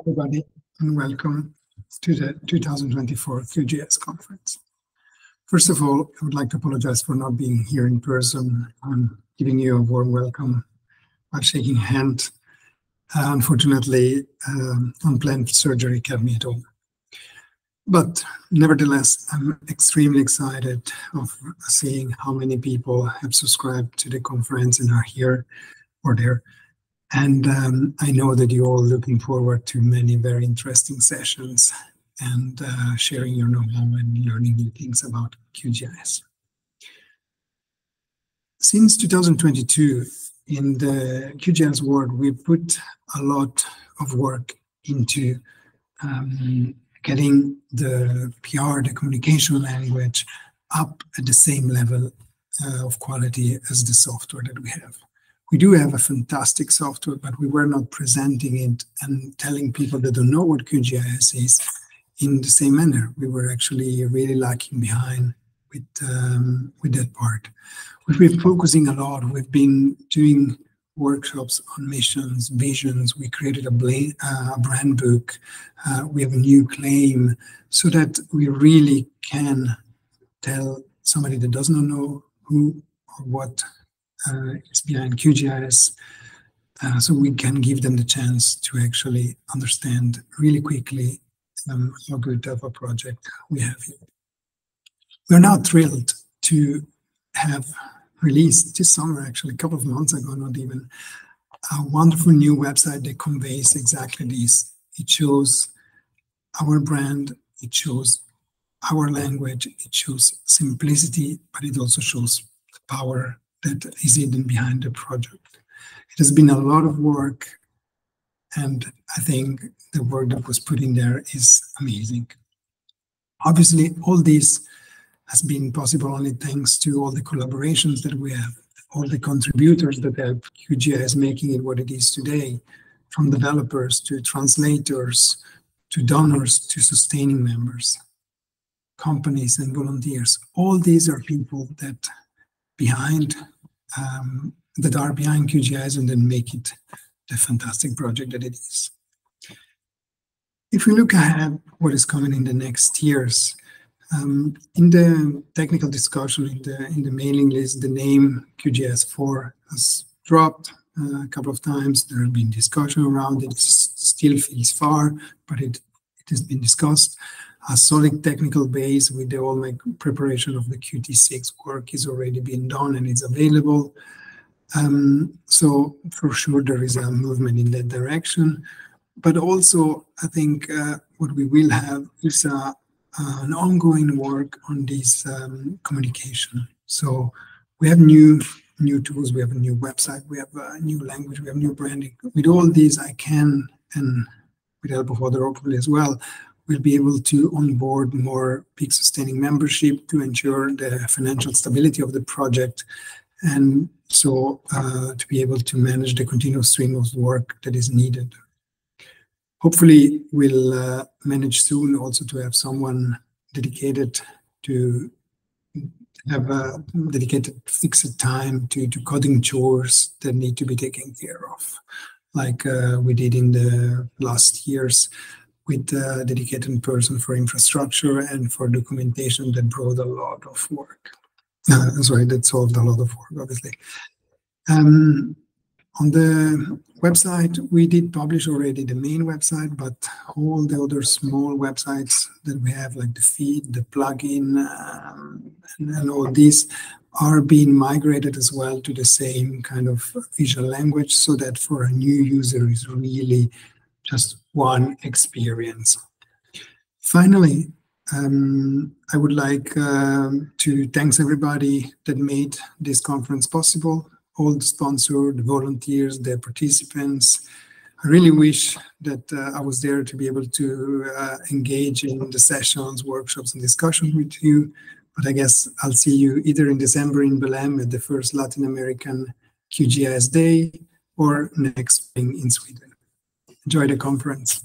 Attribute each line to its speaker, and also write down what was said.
Speaker 1: everybody, and welcome to the 2024 QGIS conference. First of all, I would like to apologize for not being here in person. I'm giving you a warm welcome by shaking hand. Uh, unfortunately, um, unplanned surgery kept me at home. But nevertheless, I'm extremely excited of seeing how many people have subscribed to the conference and are here or there. And um, I know that you're all looking forward to many very interesting sessions and uh, sharing your know-how and learning new things about QGIS. Since 2022, in the QGIS world, we put a lot of work into um, getting the PR, the communication language, up at the same level uh, of quality as the software that we have. We do have a fantastic software, but we were not presenting it and telling people that don't know what QGIS is in the same manner. We were actually really lagging behind with um, with that part. We've been focusing a lot. We've been doing workshops on missions, visions. We created a, bla- uh, brand book. Uh, we have a new claim so that we really can tell somebody that does not know who or what is behind QGIS. Uh, so we can give them the chance to actually understand really quickly um, how good of a project we have here. We're now thrilled to have released this summer, actually, a couple of months ago, not even, a wonderful new website that conveys exactly this. It shows our brand, it shows our language, it shows simplicity, but it also shows the power that is hidden behind the project. It has been a lot of work, and I think the work that was put in there is amazing. Obviously, all this has been possible only thanks to all the collaborations that we have, all the contributors that help QGIS making it what it is today, from developers to translators to donors to sustaining members, companies and volunteers. All these are people that behind um, that are behind QGIS and then make it the fantastic project that it is. If we look ahead, what is coming in the next years, um, in the technical discussion in the in the mailing list, the name QGIS4 has dropped uh, a couple of times. There have been discussion around it. It still feels far, but it it has been discussed. A solid technical base with the all preparation of the QT6 work is already being done and it's available. Um, so for sure there is a movement in that direction. But also I think uh, what we will have is a an ongoing work on this um, communication. So we have new new tools, we have a new website, we have a new language, we have new branding. With all these, I can, and with the help of other hopefully as well, we'll be able to onboard more peak sustaining membership to ensure the financial stability of the project and so uh, to be able to manage the continuous stream of work that is needed. Hopefully we'll uh, manage soon also to have someone dedicated to have a dedicated fixed time to, to coding chores that need to be taken care of, like uh, we did in the last years with a dedicated person for infrastructure and for documentation that brought a lot of work. Uh, sorry, that solved a lot of work, obviously. Um, on the website, we did publish already the main website, but all the other small websites that we have, like the feed, the plugin, um, and, and, all these, are being migrated as well to the same kind of visual language so that for a new user is really just one experience. Finally, um, I would like um, to thanks everybody that made this conference possible all the sponsors, the volunteers, the participants. I really wish that uh, I was there to be able to uh, engage in the sessions, workshops, and discussions with you. But I guess I'll see you either in December in Belém at the first Latin American QGIS Day or next spring in Sweden. Enjoy the conference.